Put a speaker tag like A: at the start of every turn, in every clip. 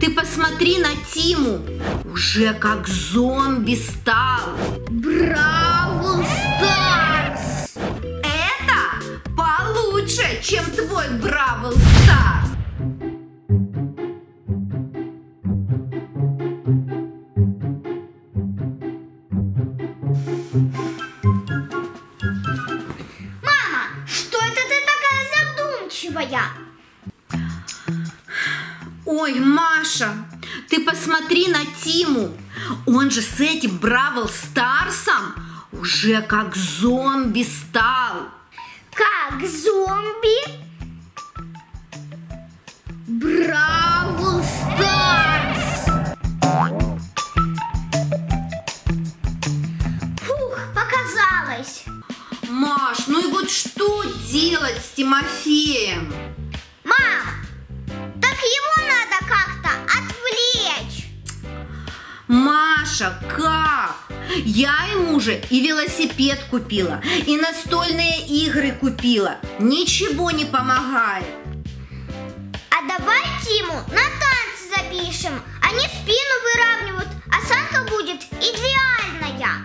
A: Ты посмотри на Тиму. Уже как зомби стал.
B: Бравл Старс!
A: Это получше, чем твой Бравл Старс.
B: Мама,
A: Ой, Маша, ты посмотри на Тиму. Он же с этим Бравл Старсом уже как зомби стал.
B: Как зомби? Бравл Старс! Фух, показалось.
A: Маш, ну и вот что делать с Тимофеем? Маша, как? Я ему же и велосипед купила, и настольные игры купила. Ничего не помогает.
B: А давай Тиму на танцы запишем. Они спину выравнивают, осанка будет идеальная.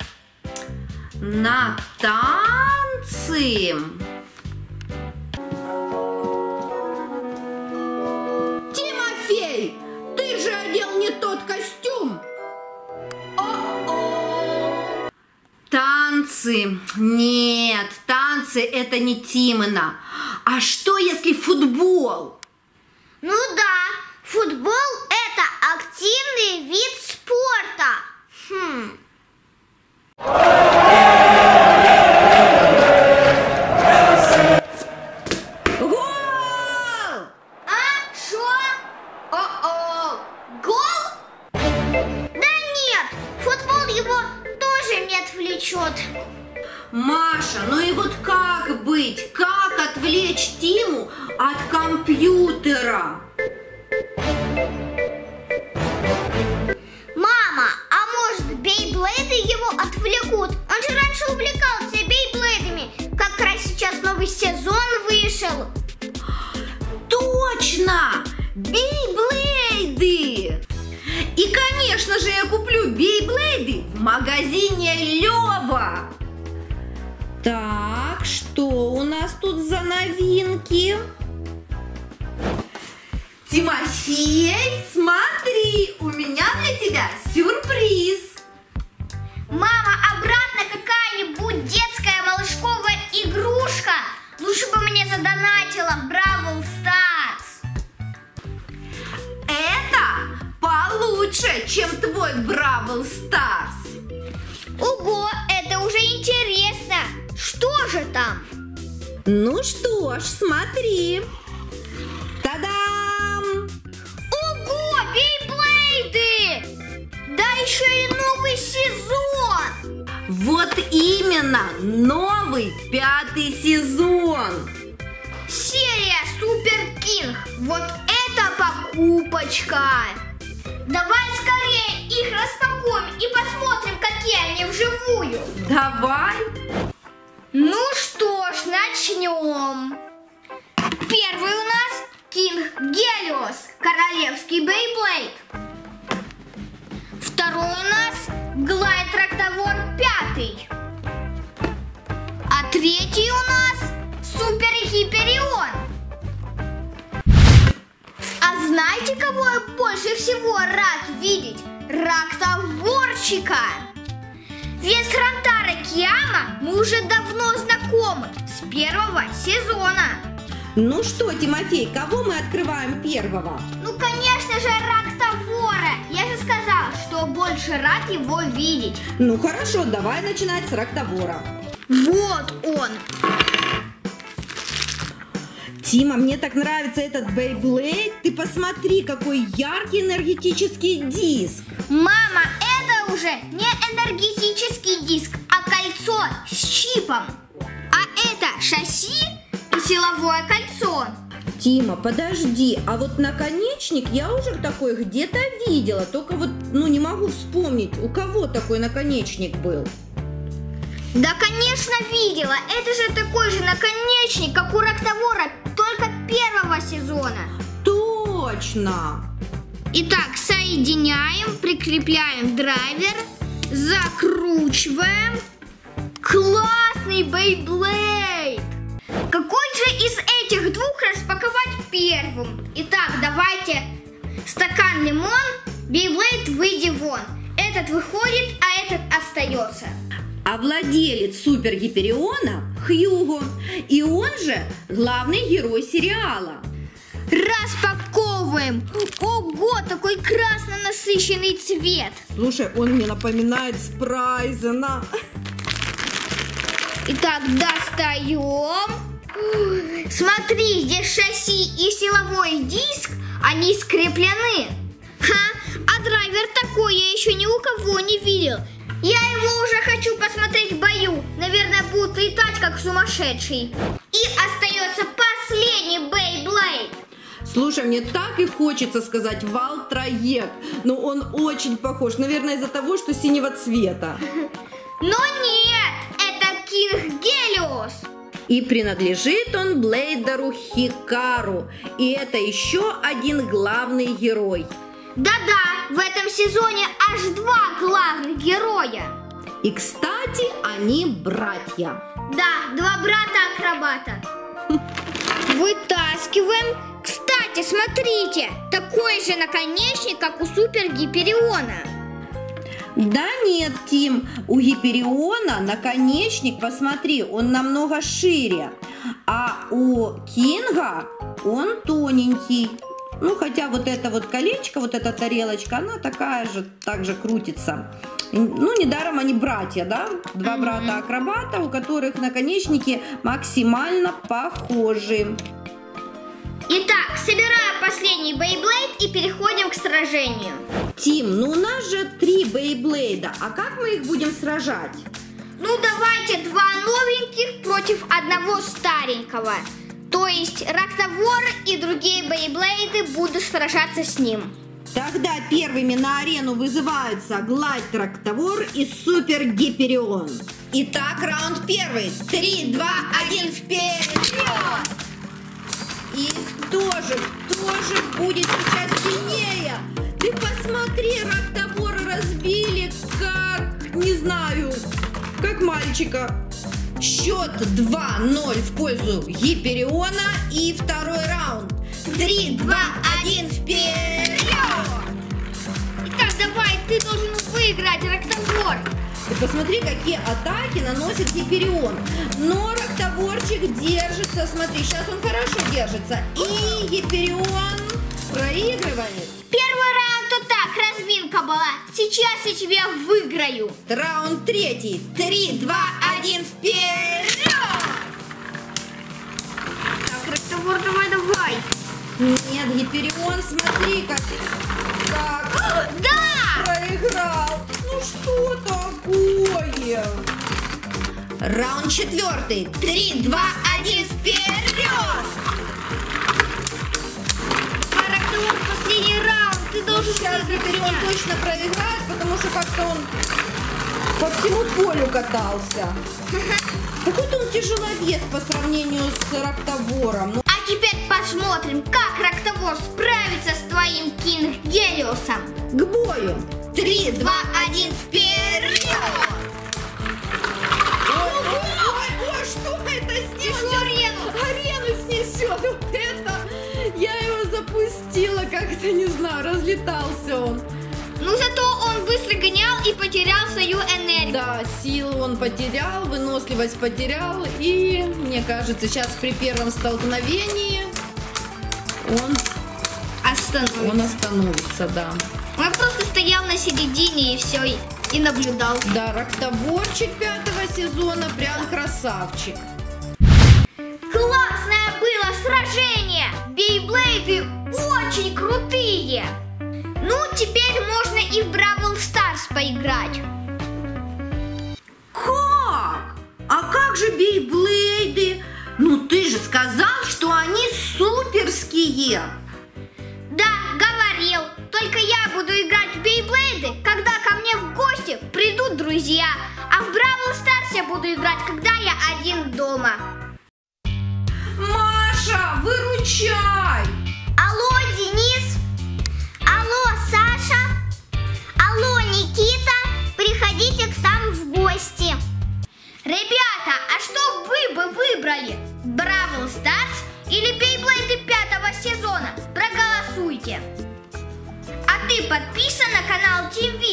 A: На танцы. Танцы. Нет, танцы это не Тимона. А что если футбол?
B: Ну да, футбол это активный вид спорта. Хм.
A: Гол!
B: А?
A: О-о!
B: Гол? Да нет, футбол его тоже не отвлечет.
A: Маша, ну и вот как быть? Как отвлечь Тиму от компьютера?
B: Мама, а может бейблейды его отвлекут? Он же раньше увлекался бейблейдами. Как раз сейчас новый сезон вышел.
A: Точно! Бейблейды! И, конечно же, я куплю бейблейды в магазине Лева. Так, что у нас тут за новинки? Тимофей, смотри, у меня для тебя сюрприз.
B: Мама, обратно какая-нибудь детская малышковая игрушка. Лучше бы мне задонатила в Бравл Старс.
A: Это получше, чем твой Бравл Старс.
B: Ого. Что же там?
A: Ну что ж, смотри. Та-дам!
B: Ого, бейблейды! Да еще и новый сезон!
A: Вот именно, новый пятый сезон.
B: Серия Супер Кинг. Вот это покупочка! Давай скорее их распакуем и посмотрим, какие они вживую.
A: Давай.
B: Ну что ж, начнем. Первый у нас Кинг Гелиос, королевский бейблейд. Второй у нас Глайд Трактовор пятый. А третий у нас Супер Хиперион. А знаете, кого я больше всего рад видеть? Рактоворчика. Ведь с Киама мы уже давно знакомы с первого сезона.
A: Ну что, Тимофей, кого мы открываем первого?
B: Ну, конечно же, Рактовора. Я же сказала, что больше рад его видеть.
A: Ну хорошо, давай начинать с Рактовора.
B: Вот он.
A: Тима, мне так нравится этот Бейблейд. Ты посмотри, какой яркий энергетический диск.
B: Мама, это уже не диск, а кольцо с чипом. А это шасси и силовое кольцо.
A: Тима, подожди, а вот наконечник я уже такой где-то видела, только вот, ну, не могу вспомнить, у кого такой наконечник был.
B: Да, конечно, видела. Это же такой же наконечник, как у Рактовора, только первого сезона.
A: Точно!
B: Итак, соединяем, прикрепляем драйвер, закручиваем. Классный Beyblade! Какой же из этих двух распаковать первым? Итак, давайте стакан лимон, Beyblade выйди вон. Этот выходит, а этот остается.
A: А владелец Супер Гипериона Хьюго. И он же главный герой сериала.
B: Распаковываем. Ого, такой красно насыщенный цвет.
C: Слушай, он мне напоминает Спрайзена.
B: Итак, достаем. Смотри, здесь шасси и силовой диск, они скреплены. Ха, а драйвер такой я еще ни у кого не видел. Я его уже хочу посмотреть в бою. Наверное, будет летать как сумасшедший. И остается последний Бейблейд.
C: Слушай, мне так и хочется сказать Валтроек, но он очень похож, наверное, из-за того, что синего цвета.
B: Но нет, это Кинг Гелиос.
A: И принадлежит он Блейдеру Хикару. И это еще один главный герой.
B: Да-да, в этом сезоне аж два главных героя.
A: И, кстати, они братья.
B: Да, два брата-акробата. Вытаскиваем. Кстати, смотрите, такой же наконечник, как у Супер Гипериона.
A: Да нет, Тим, у Гипериона наконечник, посмотри, он намного шире, а у Кинга он тоненький. Ну, хотя вот это вот колечко, вот эта тарелочка, она такая же, также крутится. Ну, недаром они братья, да? Два брата-акробата, у которых наконечники максимально похожи.
B: Итак, собираем последний Бейблейд и переходим к сражению.
A: Тим, ну у нас же три Бейблейда, а как мы их будем сражать?
B: Ну, давайте два новеньких против одного старенького. То есть Рактовор и другие Бейблейды будут сражаться с ним.
A: Тогда первыми на арену вызываются Гладь Трактовор и Супер Гиперион. Итак, раунд первый. Три, два, один, вперед! И кто же, кто же будет сейчас сильнее? Ты посмотри, Рактовора разбили как, не знаю, как мальчика. Счет 2-0 в пользу Гипериона и второй раунд. Три, два, один, вперед!
B: Итак, давай, ты должен выиграть, Рактовор.
A: Ты посмотри, какие атаки наносит Гиперион. Но Роктоборчик держится. Смотри, сейчас он хорошо держится. И Гиперион проигрывает.
B: Первый раунд то так, разминка была. Сейчас я тебя выиграю.
A: Раунд третий. Три, два, один, вперед!
B: Так, Рактовор, давай, давай.
A: Нет, Гиперион, смотри, как Раунд четвертый. Три, два, один, вперед!
B: Рактовор, последний раунд. Ты должен
A: Сейчас
B: меня.
A: точно проиграет, потому что как-то он по всему полю катался. Какой-то он тяжеловес по сравнению с Рактовором. Ну,
B: А теперь посмотрим, как Рактовор справится с твоим Кинг Гелиосом.
A: к бою. Три, два, один, вперед! Что это сделало?
B: арену.
C: Арену снесет. Вот это я его запустила, как-то не знаю, разлетался он.
B: Ну зато он быстро гонял и потерял свою энергию.
C: Да, силу он потерял, выносливость потерял, и мне кажется, сейчас при первом столкновении он,
B: Остановился.
C: он остановится, да.
B: Он просто стоял на середине и все, и, наблюдал.
C: Да, Роктоборчик пятого сезона прям красавчик.
B: Классное было сражение! Бейблейды очень крутые! Ну, теперь можно и в Бравл Старс поиграть.
A: Как? А как же бейблейды? Ну ты же сказал, что они суперские.
B: Я буду играть в Бейблейды, когда ко мне в гости придут друзья. А в Бравл Старс я буду играть, когда я один дома.
C: Маша, выручай!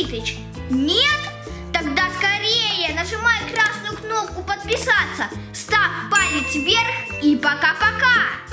B: Витыч? Нет? Тогда скорее нажимай красную кнопку подписаться, ставь палец вверх и пока-пока!